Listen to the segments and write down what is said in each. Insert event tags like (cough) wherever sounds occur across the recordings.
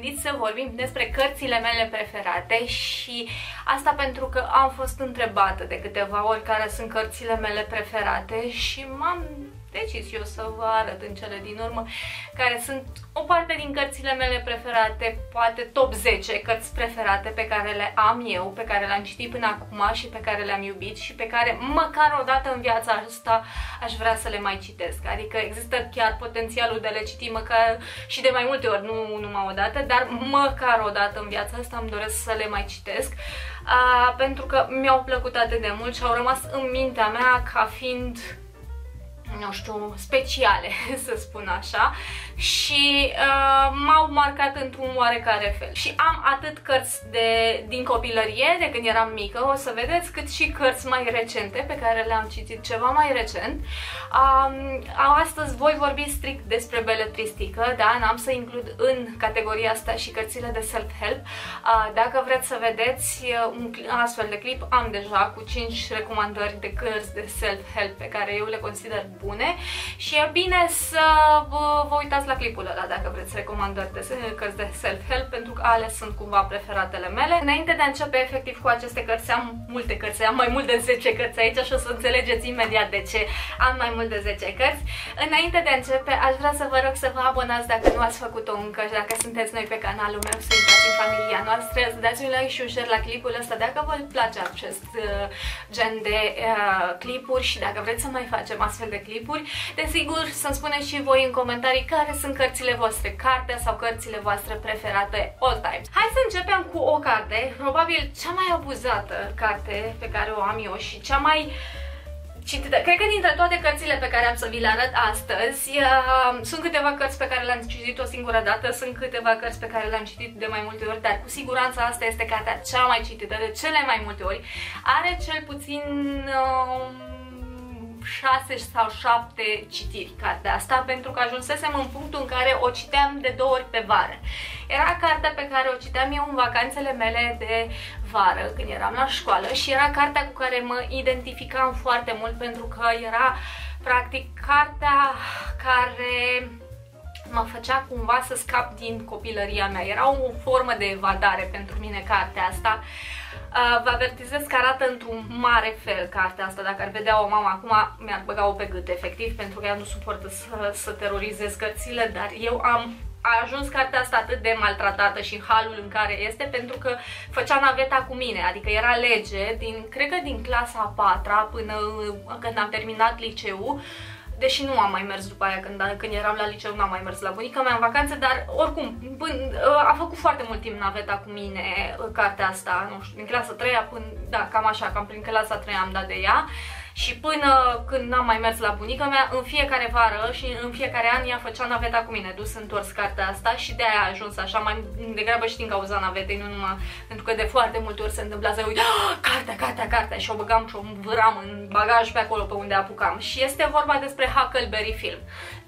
gândit să vorbim despre cărțile mele preferate și asta pentru că am fost întrebată de câteva ori care sunt cărțile mele preferate și m-am decis eu să vă arăt în cele din urmă care sunt o parte din cărțile mele preferate, poate top 10 cărți preferate pe care le am eu, pe care le-am citit până acum și pe care le-am iubit și pe care măcar o dată în viața asta aș vrea să le mai citesc. Adică există chiar potențialul de le citi măcar și de mai multe ori, nu numai o dată, dar măcar o dată în viața asta îmi doresc să le mai citesc. Uh, pentru că mi-au plăcut atât de mult și au rămas în mintea mea ca fiind nu știu, speciale, (laughs) să spun așa, și uh, m-au marcat într-un oarecare fel. Și am atât cărți de, din copilărie, de când eram mică, o să vedeți, cât și cărți mai recente, pe care le-am citit ceva mai recent. Um, astăzi voi vorbi strict despre beletristică, da, n-am să includ în categoria asta și cărțile de self-help. Uh, dacă vreți să vedeți uh, un astfel de clip, am deja cu 5 recomandări de cărți de self-help pe care eu le consider bune și e bine să vă, vă uitați la clipul ăla dacă vreți recomandări de cărți de self-help pentru că alea sunt cumva preferatele mele. Înainte de a începe efectiv cu aceste cărți, am multe cărți, am mai mult de 10 cărți aici și o să înțelegeți imediat de ce am mai mult de 10 cărți. Înainte de a începe, aș vrea să vă rog să vă abonați dacă nu ați făcut-o încă și dacă sunteți noi pe canalul meu, să intrați în familia noastră, să dați un like și un share la clipul ăsta dacă vă place acest uh, gen de uh, clipuri și dacă vreți să mai facem astfel de clipuri. Desigur, să-mi spuneți și voi în comentarii care sunt cărțile voastre, cartea sau cărțile voastre preferate all time. Hai să începem cu o carte, probabil cea mai abuzată carte pe care o am eu și cea mai citită. Cred că dintre toate cărțile pe care am să vi le arăt astăzi, uh, sunt câteva cărți pe care le-am citit o singură dată, sunt câteva cărți pe care le-am citit de mai multe ori, dar cu siguranță asta este cartea cea mai citită de cele mai multe ori. Are cel puțin... Uh, 6 sau 7 citiri cartea asta pentru că ajunsesem în punctul în care o citeam de două ori pe vară. Era cartea pe care o citeam eu în vacanțele mele de vară, când eram la școală și era cartea cu care mă identificam foarte mult pentru că era practic cartea care mă făcea cumva să scap din copilăria mea. Era o formă de evadare pentru mine cartea asta. Uh, vă avertizez că arată într-un mare fel cartea asta. Dacă ar vedea o mamă acum, mi-ar băga-o pe gât, efectiv, pentru că ea nu suportă să, să terorizez cărțile, dar eu am a ajuns cartea asta atât de maltratată și halul în care este pentru că făcea naveta cu mine, adică era lege, din, cred că din clasa a patra până când am terminat liceul, deși nu am mai mers după aia când, când eram la liceu, nu am mai mers la bunica mea în vacanțe, dar oricum, până, a făcut foarte mult timp naveta cu mine cartea asta, nu știu, din clasa 3 până, da, cam așa, cam prin clasa 3 am dat de ea și până când n-am mai mers la bunica mea, în fiecare vară și în fiecare an ea făcea naveta cu mine, dus întors cartea asta și de aia a ajuns așa, mai degrabă și din cauza navetei, nu numai pentru că de foarte multe ori se întâmpla să uit, ah, cartea, cartea, cartea și o băgam și o vâram în bagaj pe acolo pe unde apucam. Și este vorba despre Huckleberry Film.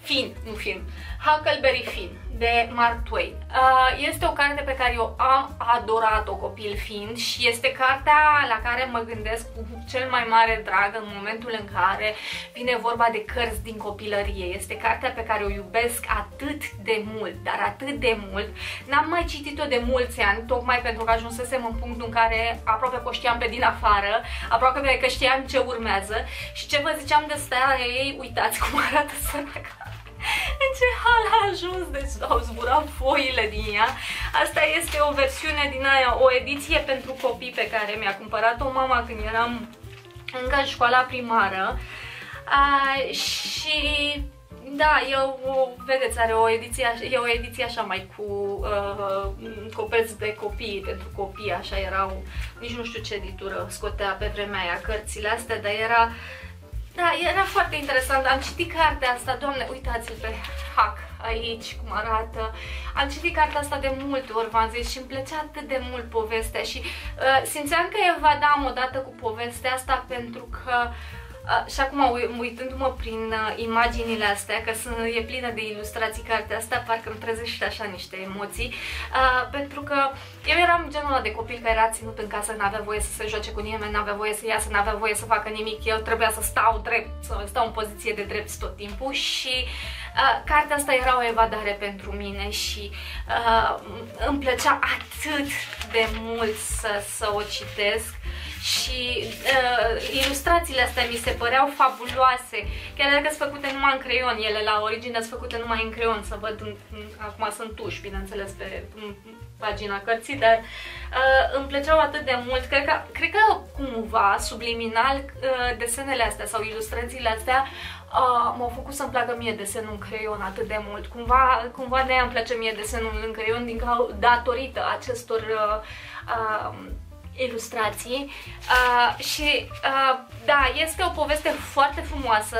Fin, nu film. Huckleberry Finn de Mark Twain. Uh, este o carte pe care eu am adorat-o copil fiind și este cartea la care mă gândesc cu cel mai mare drag în momentul în care vine vorba de cărți din copilărie. Este cartea pe care o iubesc atât de mult, dar atât de mult. N-am mai citit-o de mulți ani, tocmai pentru că ajunsesem în punctul în care aproape că o știam pe din afară, aproape că știam ce urmează și ce vă ziceam de starea ei, uitați cum arată săraca (laughs) în ce hal a ajuns, deci au zburat foile din ea. Asta este o versiune din aia, o ediție pentru copii pe care mi-a cumpărat-o mama când eram încă în școala primară. Uh, și da, eu, vedeți, are o ediție, e o ediție așa mai cu uh, copeți de copii, pentru copii, așa erau, nici nu știu ce editură scotea pe vremea aia cărțile astea, dar era da, era foarte interesant. Am citit cartea asta, doamne, uitați-l pe hack aici, cum arată. Am citit cartea asta de multe ori, v-am zis, și îmi plăcea atât de mult povestea și uh, simțeam că evadam odată cu povestea asta pentru că și acum, uitându-mă prin uh, imaginile astea, că sunt, e plină de ilustrații cartea asta, parcă îmi trezește așa niște emoții, uh, pentru că eu eram genul ăla de copil care era ținut în casă, n-avea voie să se joace cu nimeni, n-avea voie să iasă, n-avea voie să facă nimic, eu trebuia să stau drept, să stau în poziție de drept tot timpul și uh, cartea asta era o evadare pentru mine și uh, îmi plăcea atât de mult să, să o citesc și uh, ilustrațiile astea mi se păreau fabuloase, chiar dacă sunt făcute numai în creion, ele la origine sunt făcute numai în creion, să văd, în, în, acum sunt tuși, bineînțeles, pe în, pagina cărții, dar uh, îmi plăceau atât de mult, cred că, cred că cumva, subliminal, uh, desenele astea sau ilustrațiile astea uh, m-au făcut să-mi placă mie desenul în creion atât de mult. Cumva, cumva de-aia îmi place mie desenul în creion din datorită acestor uh, uh, ilustrații. Uh, și uh, da, este o poveste foarte frumoasă,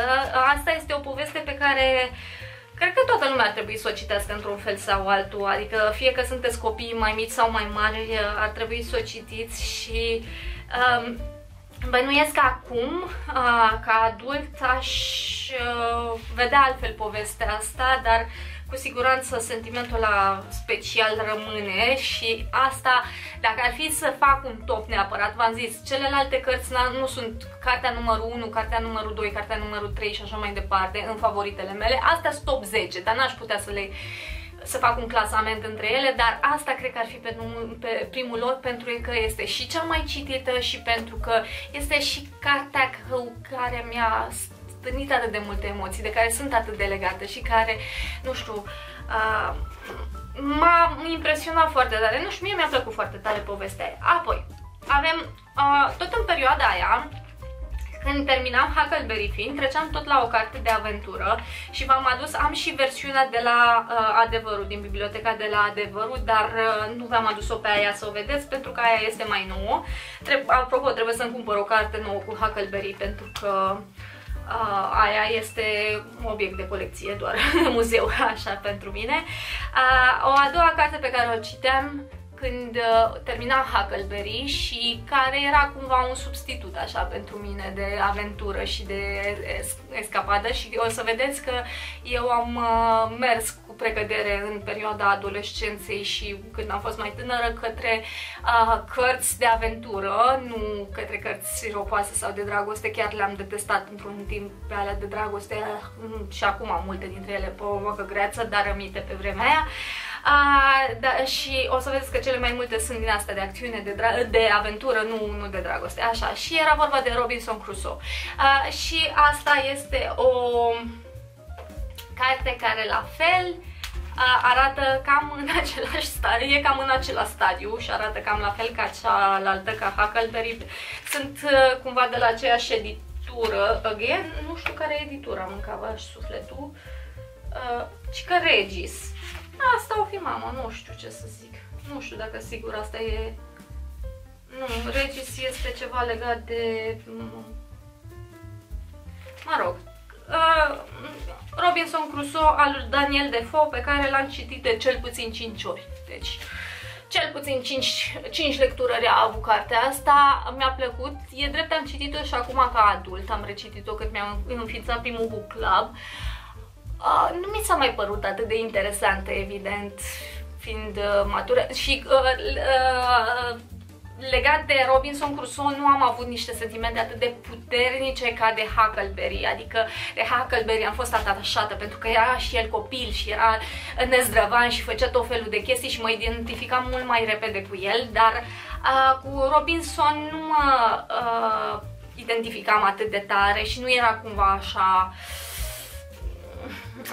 asta este o poveste pe care cred că toată lumea ar trebui să o citească într-un fel sau altul, adică fie că sunteți copii mai mici sau mai mari, ar trebui să o citiți și um, Bănuiesc că acum, ca adult, aș vedea altfel povestea asta, dar cu siguranță sentimentul ăla special rămâne și asta, dacă ar fi să fac un top neapărat, v-am zis, celelalte cărți nu sunt cartea numărul 1, cartea numărul 2, cartea numărul 3 și așa mai departe în favoritele mele, astea sunt top 10, dar n-aș putea să le să fac un clasament între ele, dar asta cred că ar fi pe, pe primul loc pentru că este și cea mai citită și pentru că este și cartea care mi-a stârnit atât de multe emoții, de care sunt atât de legată și care, nu știu, uh, m-a impresionat foarte tare. Nu știu, mie mi-a plăcut foarte tare povestea aia. Apoi, avem, uh, tot în perioada aia, când terminam Huckleberry Finn, treceam tot la o carte de aventură și v-am adus, am și versiunea de la uh, Adevărul, din biblioteca de la Adevărul, dar uh, nu v-am adus-o pe aia să o vedeți pentru că aia este mai nouă. Treb apropo, trebuie să-mi cumpăr o carte nouă cu Huckleberry pentru că Uh, aia este un obiect de colecție, doar (laughs) muzeu, așa, pentru mine. Uh, o a doua carte pe care o citeam când uh, terminam Huckleberry și care era cumva un substitut așa pentru mine de aventură și de escapadă. Și o să vedeți că eu am uh, mers cu precădere în perioada adolescenței și când am fost mai tânără către uh, cărți de aventură, nu către cărți ropoase sau de dragoste, chiar le-am detestat într-un timp pe alea de dragoste. Uh, și acum multe dintre ele provoacă greață, dar rămite pe vremea aia. Uh, Uh, da, și o să vedeți că cele mai multe sunt din astea de acțiune, de, de aventură, nu, nu de dragoste. Așa, și era vorba de Robinson Crusoe. Uh, și asta este o carte care la fel uh, arată cam în (laughs) același stadiu, e cam în același stadiu și arată cam la fel ca cealaltă, ca Huckleberry. Sunt uh, cumva de la aceeași editură, again, nu știu care e editura, mâncava și sufletul, uh, ci că Regis. Asta o fi mama, nu știu ce să zic. Nu știu dacă sigur asta e... Nu, Regis este ceva legat de... Mă rog. Uh, Robinson Crusoe al lui Daniel Defoe pe care l-am citit de cel puțin 5 ori. Deci, cel puțin 5, 5 lecturări a avut cartea asta, mi-a plăcut. E drept, am citit-o și acum ca adult, am recitit-o cât mi-am înființat primul book club. Uh, Uh, nu mi s-a mai părut atât de interesantă, evident, fiind uh, matură. Și uh, uh, legat de Robinson Crusoe nu am avut niște sentimente atât de puternice ca de Huckleberry, adică de Huckleberry am fost atașată pentru că era și el copil și era nezdrăvan și făcea tot felul de chestii și mă identificam mult mai repede cu el, dar uh, cu Robinson nu mă uh, identificam atât de tare și nu era cumva așa uh,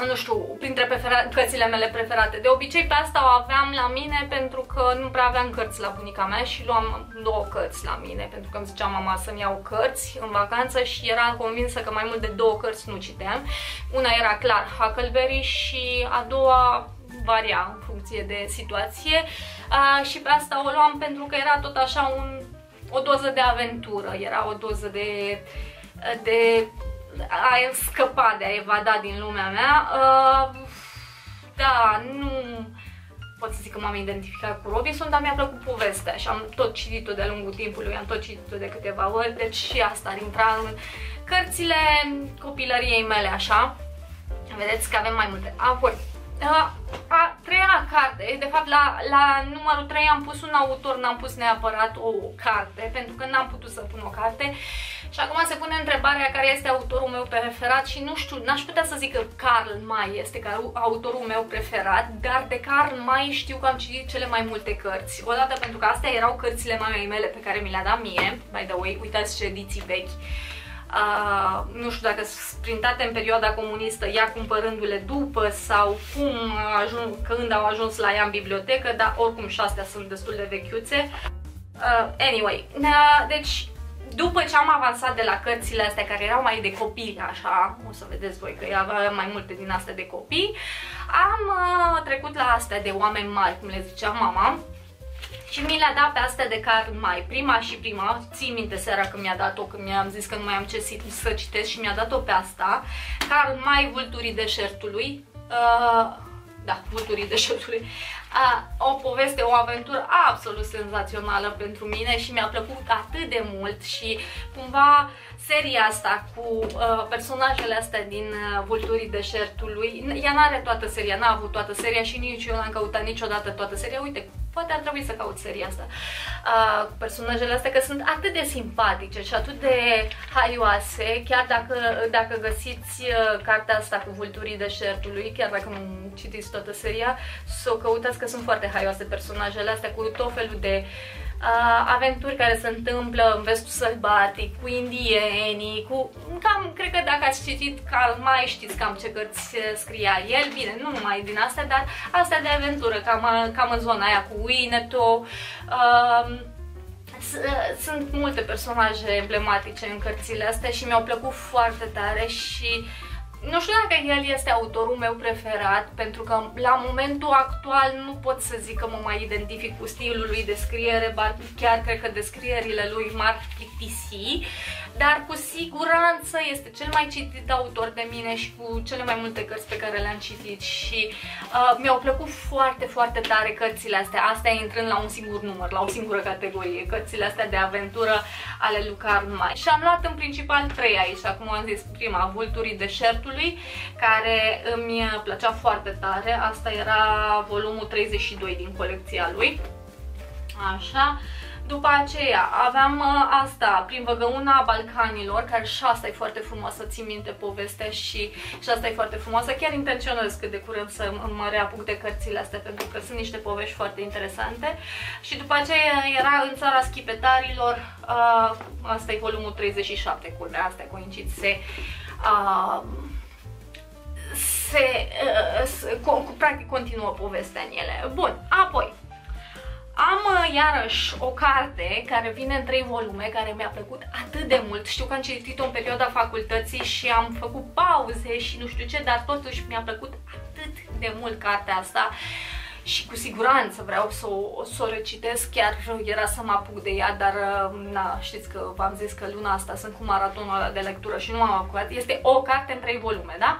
nu știu, printre cărțile mele preferate. De obicei pe asta o aveam la mine pentru că nu prea aveam cărți la bunica mea și luam două cărți la mine pentru că îmi zicea mama să-mi iau cărți în vacanță și eram convinsă că mai mult de două cărți nu citeam. Una era clar Huckleberry și a doua varia în funcție de situație uh, și pe asta o luam pentru că era tot așa un, o doză de aventură, era o doză de, de a scăpa, de a evada din lumea mea. Uh, da, nu... pot să zic că m-am identificat cu Robinson, dar mi-a plăcut povestea și am tot citit-o de-a lungul timpului, am tot citit-o de câteva ori, deci și asta ar intra în cărțile copilăriei mele, așa. Vedeți că avem mai multe. Apoi, a, a treia carte, de fapt la, la numărul 3 am pus un autor, n-am pus neapărat o carte, pentru că n-am putut să pun o carte. Și acum se pune întrebarea care este autorul meu preferat și nu știu, n-aș putea să zic că Karl May este autorul meu preferat, dar de Karl May știu că am citit cele mai multe cărți. Odată pentru că astea erau cărțile mamei mele pe care mi le-a dat mie, by the way, uitați ce ediții vechi. Uh, nu știu dacă sunt printate în perioada comunistă, ea cumpărându-le după sau cum ajung, când au ajuns la ea în bibliotecă, dar oricum și astea sunt destul de vechiuțe. Uh, anyway, uh, deci după ce am avansat de la cărțile astea care erau mai de copii, așa, o să vedeți voi că aveam mai multe din astea de copii, am uh, trecut la astea de oameni mari, cum le zicea mama, și mi le-a dat pe astea de Karl May, prima și prima, țin minte seara când mi-a dat-o, când mi-am zis că nu mai am ce să citesc și mi-a dat-o pe asta, Karl May, Vulturii deșertului, uh, da, Vulturii deșertului, uh, o poveste, o aventură absolut senzațională pentru mine și mi-a plăcut atât de mult și cumva seria asta cu uh, personajele astea din uh, Vulturii Deșertului, ea n-are toată seria, n-a avut toată seria și nici eu n-am căutat niciodată toată seria, uite, poate ar trebui să caut seria asta. Uh, cu personajele astea, că sunt atât de simpatice și atât de haioase, chiar dacă, dacă găsiți uh, cartea asta cu vulturii deșertului, chiar dacă nu citiți toată seria, să o căutați că sunt foarte haioase personajele astea cu tot felul de uh, uh, aventuri care se întâmplă în vestul sălbatic, cu indienii, cu... Cam, cred că dacă ați citit Karl mai știți cam ce cărți scria el, bine, nu numai din astea, dar astea de aventură, cam, cam în zona aia cu Winnetou, uh, sunt multe personaje emblematice în cărțile astea și mi-au plăcut foarte tare și nu știu dacă el este autorul meu preferat, pentru că la momentul actual nu pot să zic că mă mai identific cu stilul lui de scriere, bar chiar cred că descrierile lui m-ar plictisi, dar cu siguranță este cel mai citit autor de mine și cu cele mai multe cărți pe care le-am citit și uh, mi-au plăcut foarte, foarte tare cărțile astea, astea intrând la un singur număr, la o singură categorie, cărțile astea de aventură ale lui Karl May. Și am luat în principal trei aici, acum am zis prima, Vulturii Deșertului, care îmi plăcea foarte tare, asta era volumul 32 din colecția lui. Așa, după aceea aveam uh, asta, prin văgăuna Balcanilor, care și asta e foarte frumoasă, țin minte povestea și, și asta e foarte frumoasă. Chiar intenționez cât de curând să mă reapuc de cărțile astea, pentru că sunt niște povești foarte interesante. Și după aceea era în țara schipetarilor, uh, asta e volumul 37, culmea, astea coincid, se... Uh, se, uh, cu, practic continuă povestea în ele. Bun, apoi, am uh, iarăși o carte care vine în trei volume, care mi-a plăcut atât de mult. Știu că am citit-o în perioada facultății și am făcut pauze și nu știu ce, dar totuși mi-a plăcut atât de mult cartea asta și cu siguranță vreau să o, să o recitesc, chiar era să mă apuc de ea, dar uh, na, știți că v-am zis că luna asta sunt cu maratonul ăla de lectură și nu m-am apucat. Este o carte în trei volume, da?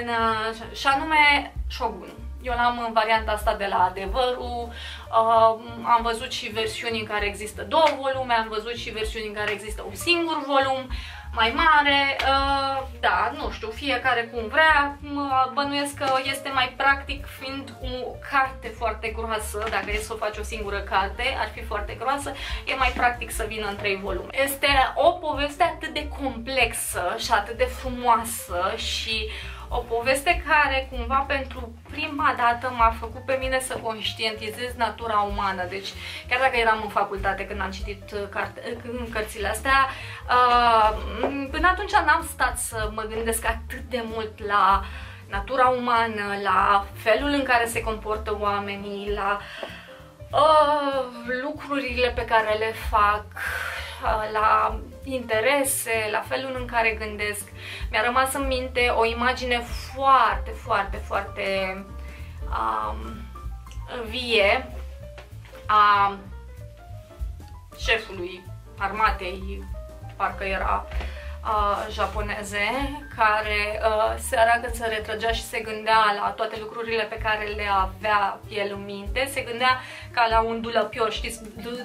În, uh, și anume Shogun. Eu l-am în varianta asta de la Adevărul, uh, am văzut și versiuni în care există două volume, am văzut și versiuni în care există un singur volum, mai mare, uh, da, nu știu, fiecare cum vrea, mă bănuiesc că este mai practic fiind o carte foarte groasă, dacă e să o faci o singură carte, ar fi foarte groasă, e mai practic să vină în trei volume. Este o poveste atât de complexă și atât de frumoasă și o poveste care cumva pentru prima dată m-a făcut pe mine să conștientizez natura umană. Deci chiar dacă eram în facultate când am citit uh, carte, uh, cărțile astea, uh, până atunci n-am stat să mă gândesc atât de mult la natura umană, la felul în care se comportă oamenii, la uh, lucrurile pe care le fac, uh, la interese, la felul în care gândesc. Mi-a rămas în minte o imagine foarte, foarte, foarte um, vie a șefului armatei, parcă era uh, japoneze care uh, seara când se retrăgea și se gândea la toate lucrurile pe care le avea el în minte, se gândea ca la un dulăpior, știți,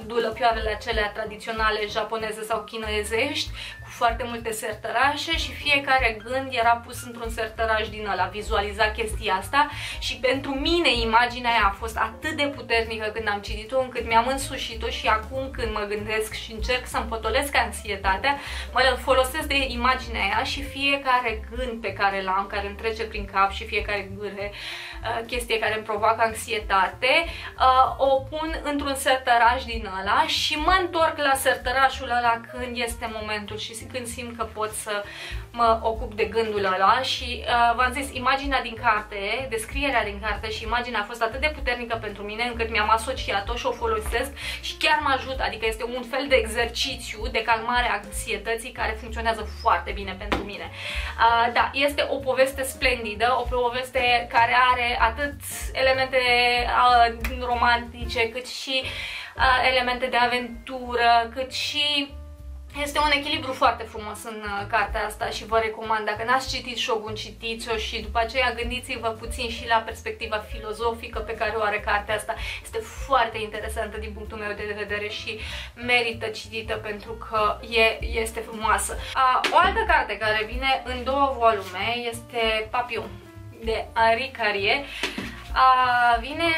dulăpioarele acelea tradiționale japoneze sau chinezești, cu foarte multe sertărașe și fiecare gând era pus într-un sertăraș din ăla, vizualiza chestia asta și pentru mine imaginea aia a fost atât de puternică când am citit-o încât mi-am însușit-o și acum când mă gândesc și încerc să împătolesc anxietatea, mă folosesc de imaginea aia și fiecare gând pe care l-am, care îmi trece prin cap și fiecare gâre, uh, chestie care îmi provoacă anxietate, uh, o pun într-un sertăraș din ăla și mă întorc la sertărașul ăla când este momentul și când simt că pot să mă ocup de gândul ăla și uh, v-am zis, imaginea din carte, descrierea din carte și imaginea a fost atât de puternică pentru mine încât mi-am asociat-o și o folosesc și chiar mă ajută, adică este un fel de exercițiu de calmare a anxietății care funcționează foarte bine pentru mine. Uh, da, este o poveste splendidă, o poveste care are atât elemente uh, romantice cât și uh, elemente de aventură, cât și este un echilibru foarte frumos în uh, cartea asta și vă recomand. Dacă n-ați citit Shogun, citiți-o și după aceea gândiți-vă puțin și la perspectiva filozofică pe care o are cartea asta. Este foarte interesantă din punctul meu de vedere și merită citită pentru că e, este frumoasă. A, o altă carte care vine în două volume este Papillon de Henri Carrier. A, vine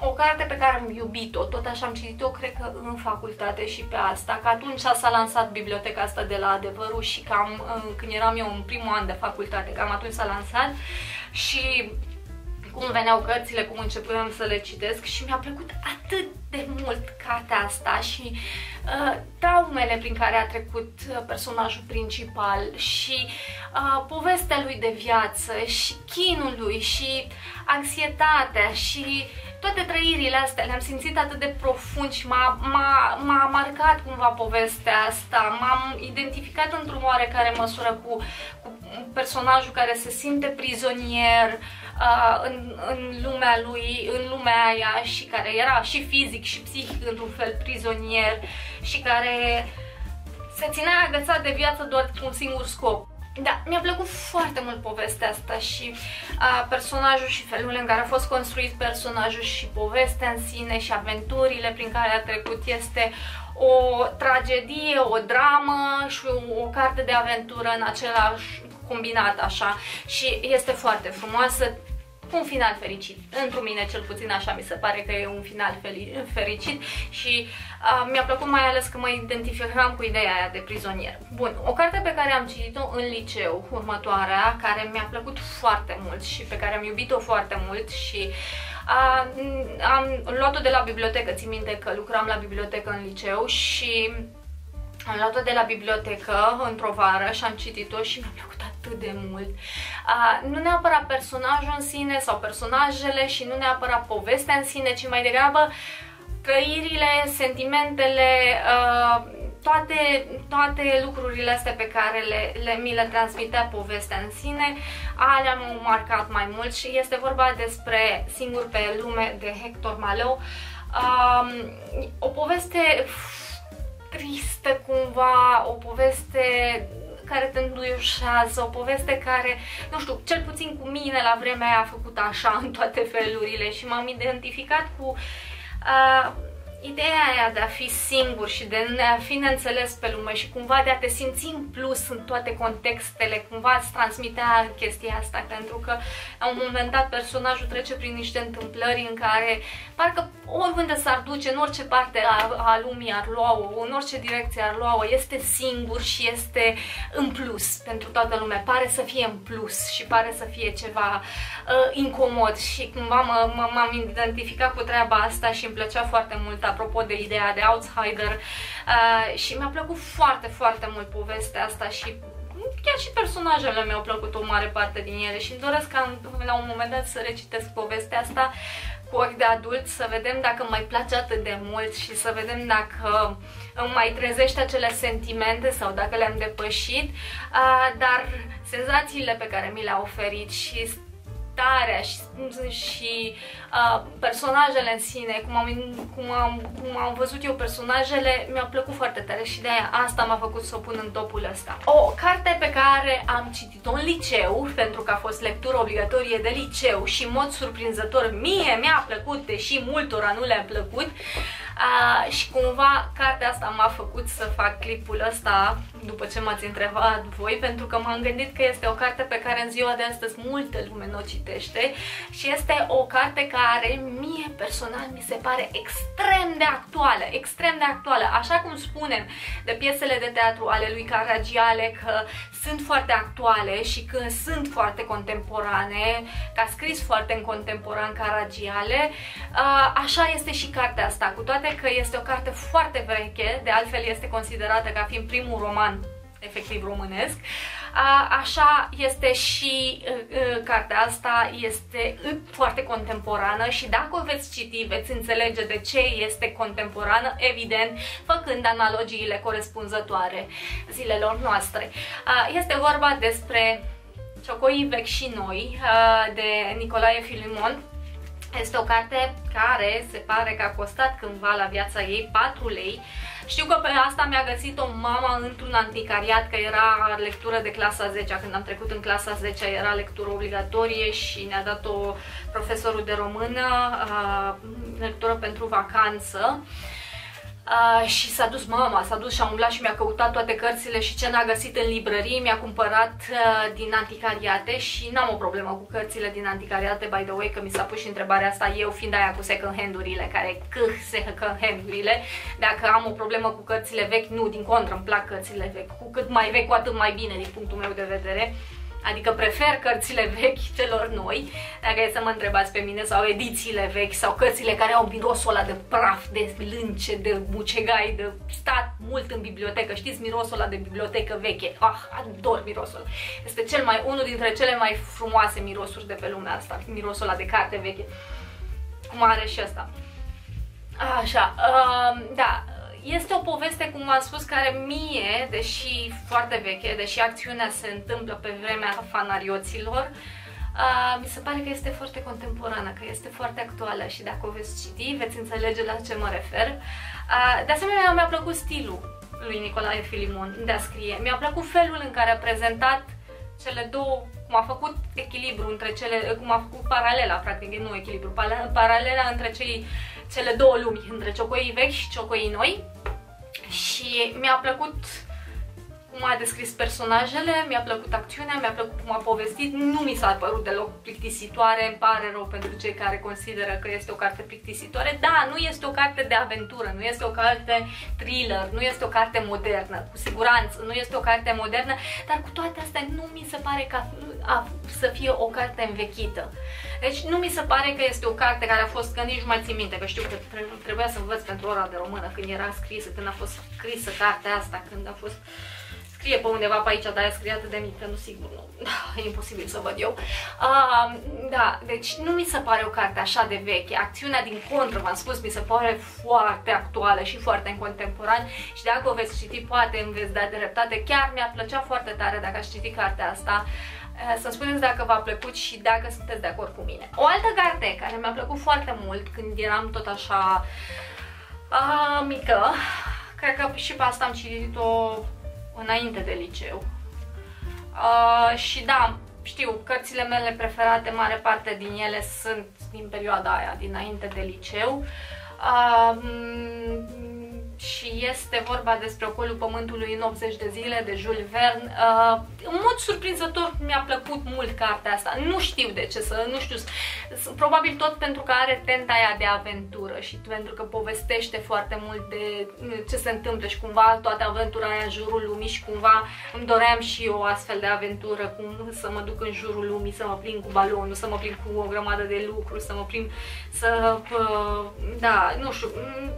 o carte pe care am iubit-o, tot așa am citit-o, cred că în facultate și pe asta, că atunci s-a lansat biblioteca asta de la Adevărul și cam când eram eu în primul an de facultate, cam atunci s-a lansat și cum veneau cărțile, cum începeam să le citesc și mi-a plăcut atât de mult cartea asta și uh, traumele prin care a trecut uh, personajul principal și uh, povestea lui de viață și chinul lui și anxietatea și toate trăirile astea. Le-am simțit atât de profund și m-a marcat cumva povestea asta, m-am identificat într-o oarecare măsură cu, cu personajul care se simte prizonier uh, în, în lumea lui, în lumea aia și care era și fizic și psihic într-un fel prizonier și care se ținea agățat de viață doar cu un singur scop. Da, mi-a plăcut foarte mult povestea asta și a, personajul și felul în care a fost construit personajul și povestea în sine și aventurile prin care a trecut este o tragedie, o dramă și o, o carte de aventură în același combinat așa și este foarte frumoasă un final fericit. Într-o mine, cel puțin așa mi se pare că e un final fericit și uh, mi-a plăcut mai ales că mă identificam cu ideea aia de prizonier. Bun, o carte pe care am citit-o în liceu, următoarea, care mi-a plăcut foarte mult și pe care am iubit-o foarte mult și uh, am luat-o de la bibliotecă, țin minte că lucram la bibliotecă în liceu și am luat-o de la bibliotecă într-o vară și am citit-o și mi-a plăcut atât de mult. Uh, nu neapărat personajul în sine sau personajele și nu neapărat povestea în sine, ci mai degrabă trăirile, sentimentele, uh, toate, toate lucrurile astea pe care le, le, mi le transmitea povestea în sine, alea m-au marcat mai mult și este vorba despre Singur pe lume de Hector Malou. Uh, o poveste tristă cumva, o poveste care te înduioșează, o poveste care, nu știu, cel puțin cu mine la vremea aia a făcut așa în toate felurile și m-am identificat cu uh, ideea aia de a fi singur și de a fi neînțeles pe lume și cumva de a te simți în plus în toate contextele, cumva îți transmitea chestia asta, pentru că la un moment dat personajul trece prin niște întâmplări în care parcă oriunde s-ar duce, în orice parte a, a lumii ar lua-o, în orice direcție ar lua-o, este singur și este în plus pentru toată lumea, pare să fie în plus și pare să fie ceva uh, incomod și cumva m-am identificat cu treaba asta și îmi plăcea foarte mult apropo de ideea de outsider uh, și mi-a plăcut foarte, foarte mult povestea asta și chiar și personajele mi-au plăcut o mare parte din ele și îmi doresc ca la un moment dat să recitesc povestea asta cu ochi de adult, să vedem dacă mai place atât de mult și să vedem dacă îmi mai trezește acele sentimente sau dacă le-am depășit, uh, dar senzațiile pe care mi le-a oferit și starea și, și uh, personajele în sine, cum am, cum, am, cum am văzut eu personajele, mi-au plăcut foarte tare și de aia asta m-a făcut să o pun în topul ăsta. O carte pe care am citit-o în liceu, pentru că a fost lectură obligatorie de liceu și în mod surprinzător mie mi-a plăcut, deși multora nu le-a plăcut, Uh, și cumva cartea asta m-a făcut să fac clipul ăsta după ce m-ați întrebat voi, pentru că m-am gândit că este o carte pe care în ziua de astăzi multă lume nu o citește și este o carte care mie personal mi se pare extrem de actuală, extrem de actuală. Așa cum spunem de piesele de teatru ale lui Caragiale că sunt foarte actuale și că sunt foarte contemporane, că a scris foarte în contemporan Caragiale, uh, așa este și cartea asta, cu toate că este o carte foarte veche, de altfel este considerată ca fiind primul roman efectiv românesc. Așa este și cartea asta, este foarte contemporană și dacă o veți citi, veți înțelege de ce este contemporană, evident, făcând analogiile corespunzătoare zilelor noastre. Este vorba despre Ciocoii vechi și noi de Nicolae Filimon, este o carte care se pare că a costat cândva la viața ei 4 lei. Știu că pe asta mi-a găsit-o mama într-un anticariat, că era lectură de clasa 10 când am trecut în clasa 10 era lectură obligatorie și ne-a dat-o profesorul de română, lectură pentru vacanță. Uh, și s-a dus mama, s-a dus și a umblat și mi-a căutat toate cărțile și ce n-a găsit în librărie mi-a cumpărat uh, din anticariate și n-am o problemă cu cărțile din anticariate, by the way, că mi s-a pus și întrebarea asta, eu fiind aia cu second hand-urile, care câh second hand-urile, dacă am o problemă cu cărțile vechi, nu, din contră, îmi plac cărțile vechi, cu cât mai vechi, cu atât mai bine din punctul meu de vedere. Adică prefer cărțile vechi celor noi, dacă e să mă întrebați pe mine, sau edițiile vechi, sau cărțile care au mirosul ăla de praf, de lânce, de mucegai, de stat mult în bibliotecă. Știți mirosul ăla de bibliotecă veche? Ah, ador mirosul Este cel mai, unul dintre cele mai frumoase mirosuri de pe lumea asta, mirosul ăla de carte veche. Cum are și asta. Așa, uh, da, este o poveste, cum am spus, care mie, deși foarte veche, deși acțiunea se întâmplă pe vremea fanarioților, uh, mi se pare că este foarte contemporană, că este foarte actuală și dacă o veți citi, veți înțelege la ce mă refer. Uh, de asemenea, mi-a plăcut stilul lui Nicolae Filimon de a scrie. Mi-a plăcut felul în care a prezentat cele două, cum a făcut echilibru între cele, cum a făcut paralela, practic, nu echilibru, paralela între cei cele două lumi, între ciocoii vechi și ciocoii noi. Și mi-a plăcut cum a descris personajele, mi-a plăcut acțiunea, mi-a plăcut cum a povestit, nu mi s-a părut deloc plictisitoare, îmi pare rău pentru cei care consideră că este o carte plictisitoare. Da, nu este o carte de aventură, nu este o carte thriller, nu este o carte modernă, cu siguranță, nu este o carte modernă, dar cu toate astea nu mi se pare ca a, să fie o carte învechită. Deci nu mi se pare că este o carte care a fost, că nici nu mai țin minte, că știu că trebuia să învăț pentru ora de română când era scrisă, când a fost scrisă cartea asta, când a fost scrie pe undeva pe aici, dar e scrie atât de mică, nu sigur, nu, (laughs) e imposibil să văd eu. Uh, da, deci nu mi se pare o carte așa de veche. Acțiunea din contră, v-am spus, mi se pare foarte actuală și foarte în contemporan și dacă o veți citi, poate îmi veți da dreptate. Chiar mi-ar plăcea foarte tare dacă aș citi cartea asta. Uh, să-mi spuneți dacă v-a plăcut și dacă sunteți de acord cu mine. O altă carte care mi-a plăcut foarte mult când eram tot așa uh, mică, cred că și pe asta am citit-o înainte de liceu. Uh, și da, știu, cărțile mele preferate, mare parte din ele sunt din perioada aia, dinainte de liceu. Uh, și este vorba despre Ocolul Pământului în 80 de zile de Jules Verne. Uh, în mod surprinzător mi-a plăcut mult cartea asta. Nu știu de ce să, nu știu, probabil tot pentru că are tenta aia de aventură și pentru că povestește foarte mult de ce se întâmplă și cumva toată aventura aia în jurul lumii și cumva îmi doream și eu o astfel de aventură, cum să mă duc în jurul lumii, să mă plimb cu balonul, să mă plimb cu o grămadă de lucruri, să mă plimb, să, uh, da, nu știu,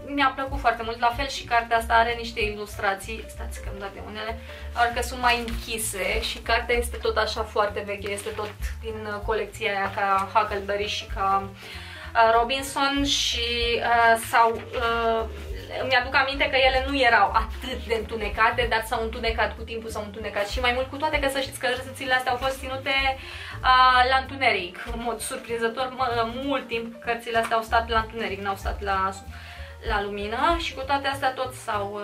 mi-a plăcut foarte mult, la fel și cartea asta are niște ilustrații, stați că îmi date unele, doar că sunt mai închise și cartea este tot așa foarte veche, este tot din colecția aia ca Huckleberry și ca uh, Robinson și uh, sau uh, mi-aduc aminte că ele nu erau atât de întunecate, dar s-au întunecat cu timpul, s-au întunecat și mai mult cu toate că să știți că răsățile astea au fost ținute uh, la întuneric, în mod surprinzător, mă, mult timp cărțile astea au stat la întuneric, n-au stat la la lumină și cu toate astea tot s-au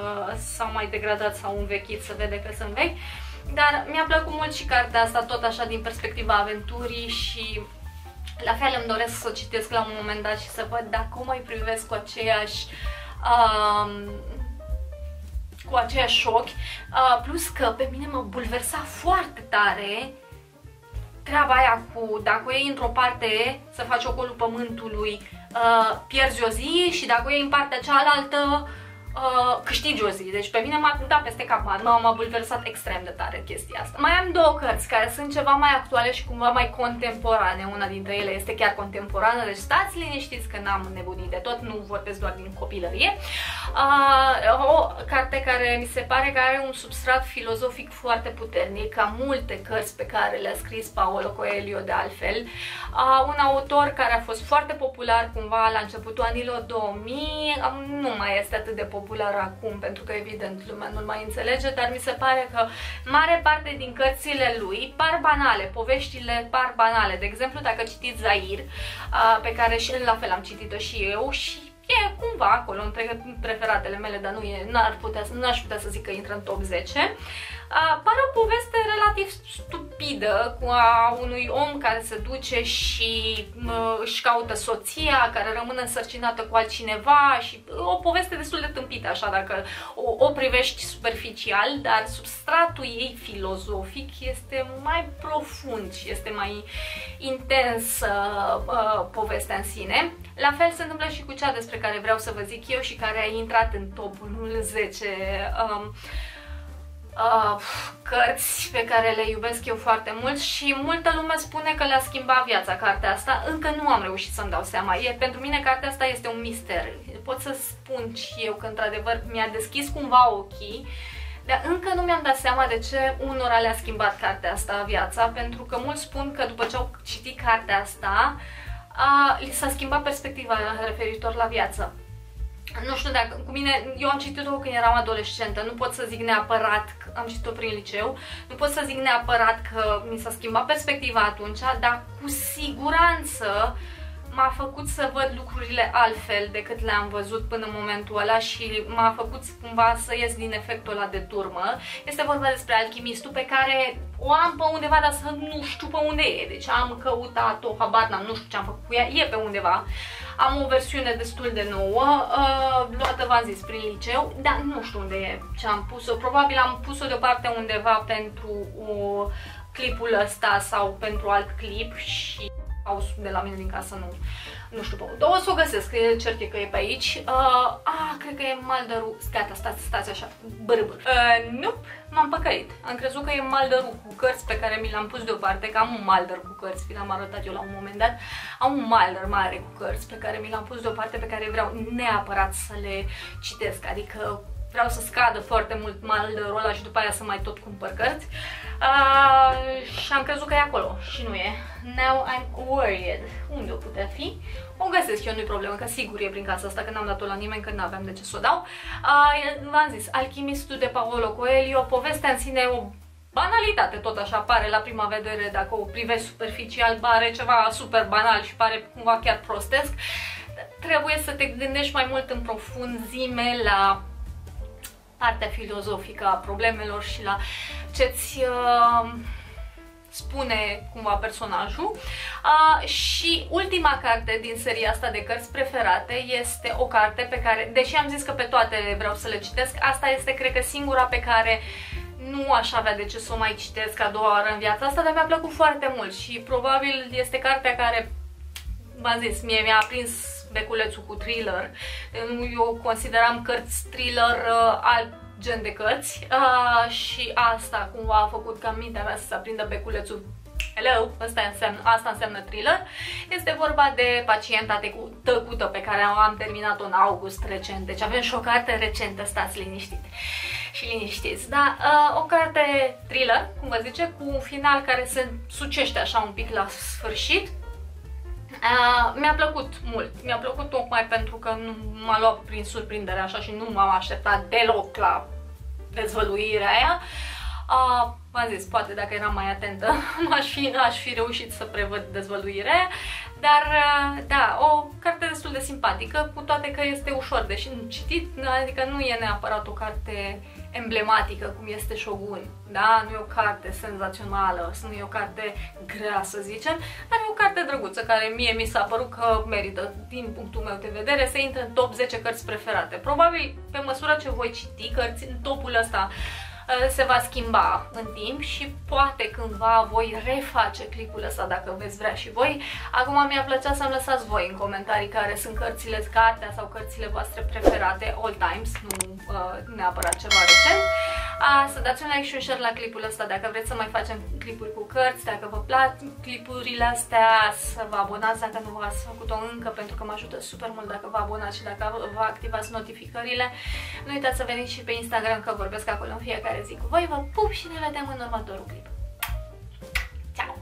uh, mai degradat, s-au învechit, să vede că sunt vechi. Dar mi-a plăcut mult și cartea asta, tot așa din perspectiva aventurii și la fel îmi doresc să o citesc la un moment dat și să văd dacă o mai privesc cu aceeași um, cu aceiași ochi, uh, plus că pe mine mă bulversa foarte tare treaba aia cu dacă o iei într-o parte să faci ocolul pământului, uh, pierzi o zi și dacă o iei în partea cealaltă uh, câștigi o zi. Deci pe mine m-a dat peste cap, m-a bulversat extrem de tare chestia asta. Mai am două cărți care sunt ceva mai actuale și cumva mai contemporane. Una dintre ele este chiar contemporană, deci stați liniștiți că n-am nebunit de tot, nu vorbesc doar din copilărie. Uh, o carte care mi se pare că are un substrat filozofic foarte puternic, ca multe cărți pe care le-a scris Paolo Coelho de altfel. Uh, un autor care a fost foarte popular cumva la începutul anilor 2000, nu mai este atât de popular popular acum, pentru că evident lumea nu-l mai înțelege, dar mi se pare că mare parte din cărțile lui par banale, poveștile par banale. De exemplu, dacă citiți Zair, pe care și la fel am citit-o și eu și e cumva acolo între preferatele mele, dar nu e, n-ar putea, n-aș putea să zic că intră în top 10. Uh, pare o poveste relativ stupidă cu a unui om care se duce și uh, își caută soția, care rămâne însărcinată cu altcineva și o poveste destul de tâmpită așa dacă o, o privești superficial, dar substratul ei filozofic este mai profund și este mai intens uh, povestea în sine. La fel se întâmplă și cu cea despre care vreau să vă zic eu și care a intrat în topul 10 um, uh, cărți pe care le iubesc eu foarte mult și multă lume spune că le-a schimbat viața cartea asta. Încă nu am reușit să-mi dau seama. E, pentru mine cartea asta este un mister. Pot să spun și eu că într-adevăr mi-a deschis cumva ochii dar încă nu mi-am dat seama de ce unora le-a schimbat cartea asta viața, pentru că mulți spun că după ce au citit cartea asta, a, li s-a schimbat perspectiva referitor la viață nu știu dacă, cu mine, eu am citit-o când eram adolescentă, nu pot să zic neapărat, că am citit-o prin liceu, nu pot să zic neapărat că mi s-a schimbat perspectiva atunci, dar cu siguranță m-a făcut să văd lucrurile altfel decât le-am văzut până în momentul ăla și m-a făcut cumva să ies din efectul ăla de turmă. Este vorba despre alchimistul pe care o am pe undeva, dar să nu știu pe unde e. Deci am căutat-o, habar n-am, nu știu ce am făcut cu ea, e pe undeva. Am o versiune destul de nouă, uh, luată, v-am zis, prin liceu, dar nu știu unde e ce am pus-o. Probabil am pus-o deoparte undeva pentru uh, clipul ăsta sau pentru alt clip și au de la mine din casă, nu, nu știu pe unde. O să o găsesc, cert că e pe aici. Uh, ah, cred că e Maldăru. Gata, stați, stați așa, bârbă. Uh, nu, m-am păcălit. Am crezut că e Maldăru cu cărți pe care mi l-am pus deoparte, că am un Maldăr cu cărți, vi l-am arătat eu la un moment dat. Am un Maldăr mare cu cărți pe care mi l-am pus deoparte, pe care vreau neapărat să le citesc, adică vreau să scadă foarte mult Maldărul ăla și după aia să mai tot cumpăr cărți. Uh, și am crezut că e acolo și nu e. Now I'm worried. Unde o putea fi? O găsesc eu, nu-i problemă, că sigur e prin casa asta, că n-am dat-o la nimeni, că n-aveam de ce să o dau. Uh, V-am zis, Alchimistul de Paolo Coelho, povestea în sine o banalitate, tot așa pare la prima vedere, dacă o privești superficial, pare ceva super banal și pare cumva chiar prostesc. Trebuie să te gândești mai mult în profunzime la partea filozofică a problemelor și la ce-ți uh, spune cumva personajul. Uh, și ultima carte din seria asta de cărți preferate este o carte pe care, deși am zis că pe toate vreau să le citesc, asta este cred că singura pe care nu aș avea de ce să o mai citesc a doua oară în viața asta, dar mi-a plăcut foarte mult și probabil este cartea care, v-am zis, mie mi-a aprins beculețul cu thriller. Eu consideram cărți thriller uh, alt gen de cărți uh, și asta cumva a făcut ca mintea mea să se aprindă beculețul Hello, asta înseamnă, asta înseamnă thriller. Este vorba de pacienta tăcută pe care am terminat-o în august recent. Deci avem și o carte recentă, stați liniștite și liniștiți. Da, uh, o carte thriller, cum vă zice, cu un final care se sucește așa un pic la sfârșit. Uh, mi-a plăcut mult, mi-a plăcut tocmai pentru că nu m-a luat prin surprindere așa și nu m-am așteptat deloc la dezvăluirea aia. Uh, v-am zis, poate dacă eram mai atentă (laughs) aș fi, aș fi reușit să prevăd dezvăluirea, dar uh, da, o carte destul de simpatică, cu toate că este ușor de citit, adică nu e neapărat o carte emblematică cum este Shogun, da? Nu e o carte senzațională, nu e o carte grea să zicem, dar e o carte drăguță care mie mi s-a părut că merită, din punctul meu de vedere, să intre în top 10 cărți preferate. Probabil, pe măsură ce voi citi cărți în topul ăsta, Uh, se va schimba în timp și poate cândva voi reface clipul ăsta dacă veți vrea și voi. Acum mi-ar plăcea să-mi lăsați voi în comentarii care sunt cărțile, cartea sau cărțile voastre preferate all times, nu uh, neapărat ceva recent a, să dați un like și un share la clipul ăsta dacă vreți să mai facem clipuri cu cărți, dacă vă plac clipurile astea, să vă abonați dacă nu v-ați făcut-o încă, pentru că mă ajută super mult dacă vă abonați și dacă vă activați notificările. Nu uitați să veniți și pe Instagram că vorbesc acolo în fiecare zi cu voi. Vă pup și ne vedem în următorul clip. Ciao!